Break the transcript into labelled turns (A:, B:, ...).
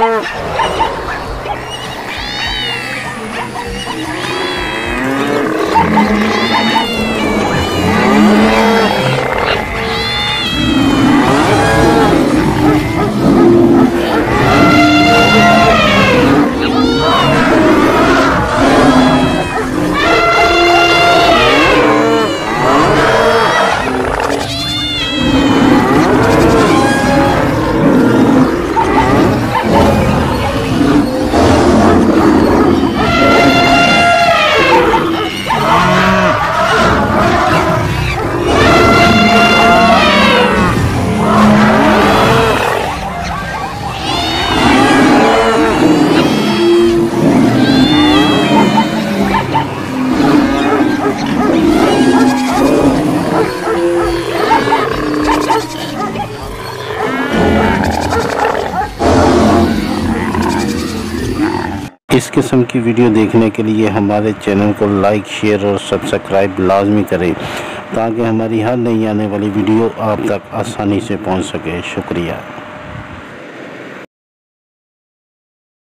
A: Oh. इस किस्म की वीडियो देखने के लिए हमारे चैनल को लाइक, शेयर और सब्सक्राइब लाजमी करें, ताकि हमारी हर नई आने वाली वीडियो आप तक आसानी से पहुँच सके। शुक्रिया।